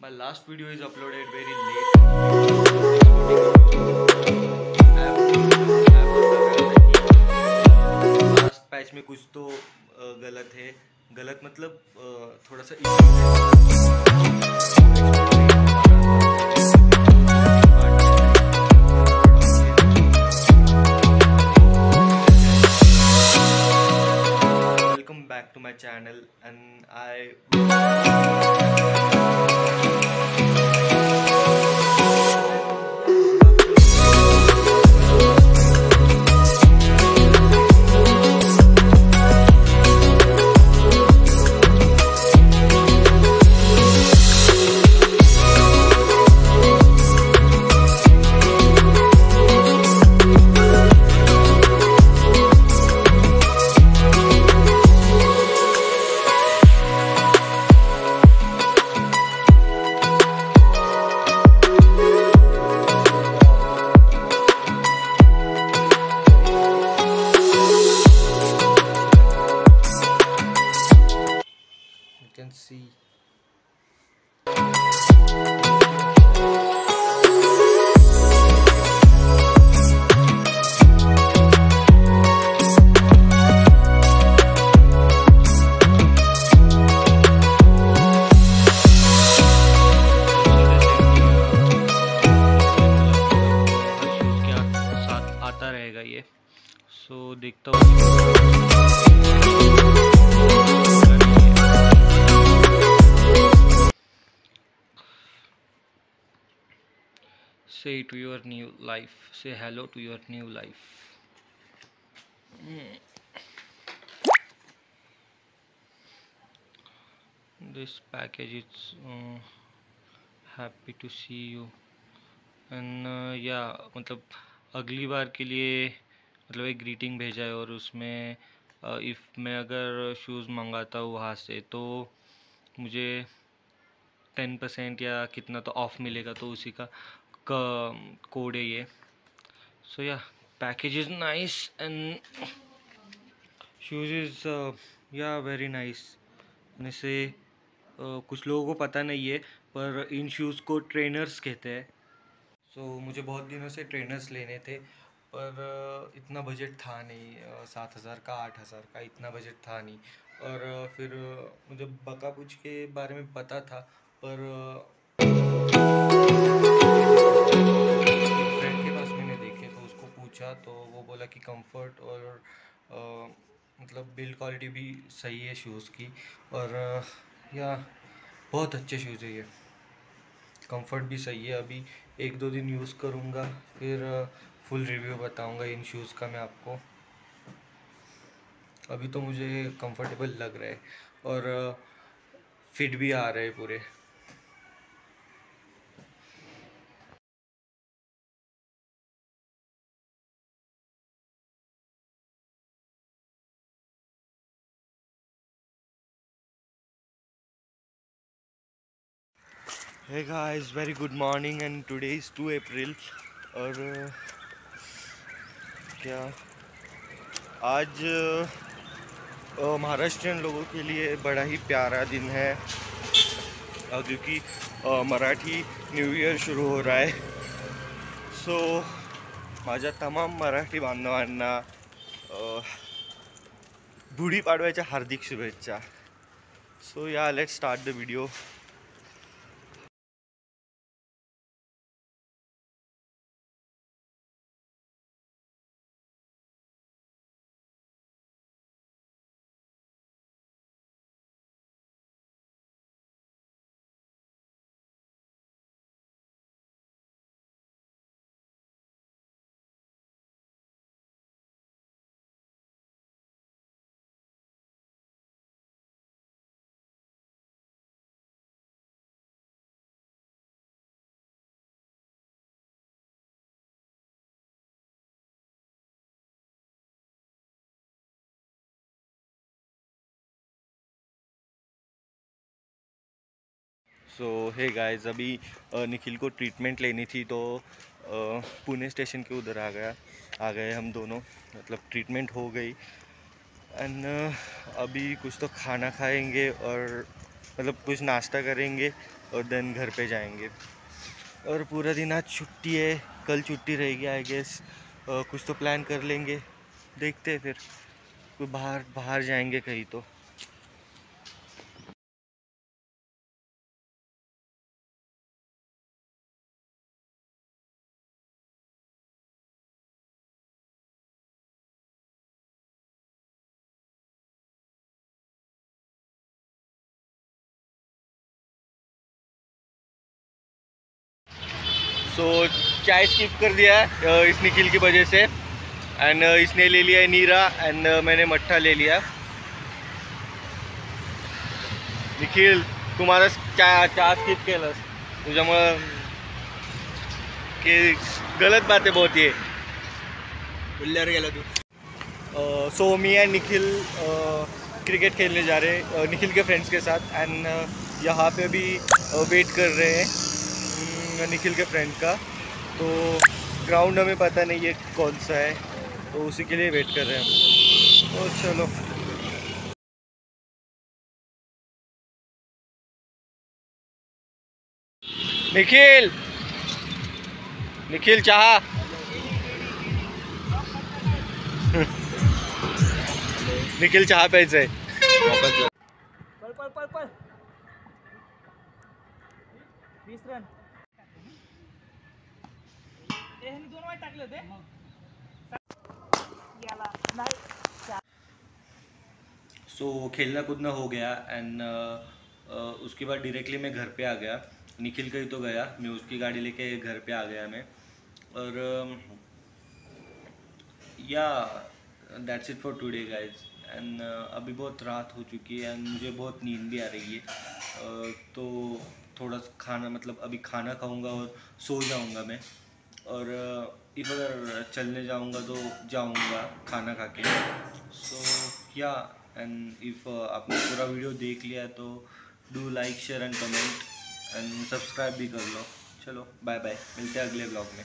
My last video is uploaded very late. Last patch में कुछ तो गलत है गलत मतलब थोड़ा सा Welcome back to my channel and I can see आता रहेगा ये? सो देखता हूँ। Say to your new life say hello to your new life. This package is uh, happy to see you. And yeah मतलब अगली बार के लिए मतलब एक ग्रीटिंग भेजा है और उसमें इफ़ मैं अगर शूज़ मंगाता हूँ वहाँ से तो मुझे टेन परसेंट या कितना तो ऑफ़ मिलेगा तो उसी का। कोड है ये। So yeah package is nice and shoes is yeah very nice जैसे कुछ लोगों को पता नहीं है पर इन शूज़ को ट्रेनर्स कहते हैं। सो so, मुझे बहुत दिनों से ट्रेनर्स लेने थे पर अ, इतना बजट था नहीं अ, सात हज़ार का आठ हज़ार का इतना बजट था नहीं। और अ, फिर अ, मुझे बकाबुच के बारे में पता था पर पूछा तो वो बोला कि कंफर्ट और मतलब बिल्ड क्वालिटी भी सही है शूज़ की और या, बहुत अच्छे शूज़ है ये। कंफर्ट भी सही है। अभी एक दो दिन यूज़ करूँगा, फिर फुल रिव्यू बताऊँगा इन शूज़ का मैं आपको। अभी तो मुझे कंफर्टेबल लग रहा है और फिट भी आ रहे हैं पूरे। Hey guys, very good morning and today is 2 April और क्या? आज महाराष्ट्रियन लोगों के लिए बड़ा ही प्यारा दिन है। क्योंकि मराठी न्यू ईयर सुरू हो रहा है। सो माझ्या तमाम मराठी बांधवांना अ, गुढीपाडव्याच्या हार्दिक शुभेच्छा। So yeah let start the video so hey guys अभी निखिल को ट्रीटमेंट लेनी थी तो पुणे स्टेशन के उधर आ गया। आ गए हम दोनों मतलब ट्रीटमेंट हो गई। एंड अभी कुछ तो खाना खाएँगे और मतलब कुछ नाश्ता करेंगे और देन घर पे जाएँगे। और पूरा दिन आज छुट्टी है, कल छुट्टी रहेगी आई गेस कुछ तो प्लान कर लेंगे। देखते हैं फिर। कोई बाहर बाहर जाएँगे कहीं तो। सो so, चाय स्किप कर दिया है इस निखिल की वजह से। एंड इसने ले लिया है नीरा एंड मैंने मट्ठा ले लिया। निखिल तू माझा चहा चहा स्किप केलंस तुझ्यामुळं की गलत बात बहुत ये। उल्ल्यावर गेला तू. So me and Nikhil cricket खेलने जा रहे हैं निखिल के फ्रेंड्स के साथ। एंड यहाँ पे भी वेट कर रहे हैं। निखिल के फ्रेंड का। तो ग्राउंड हमें पता नहीं है कौन सा है तो उसी के लिए वेट कर रहे हैं तो चलो। निखिल! निखिल चाह। निखिल चहा पळ वीस रन। सो so, खेलना कूदना हो गया एंड uh, उसके बाद डायरेक्टली मैं घर पे आ गया। निखिल कहीं तो गया। मैं उसकी गाड़ी लेके घर पे आ गया मैं। और yeah that's it for today guys and अभी बहुत रात हो चुकी है एंड मुझे बहुत नींद भी आ रही है। Uh, तो थोड़ा खाना मतलब अभी खाना खाऊँगा और सो जाऊँगा मैं। और इफ़ अगर चलने जाऊँगा तो जाऊँगा खाना खा के सो या एंड इफ़ आपने पूरा वीडियो देख लिया तो do like share and comment and subscribe भी कर लो। चलो बाय बाय मिलते हैं अगले ब्लॉग में।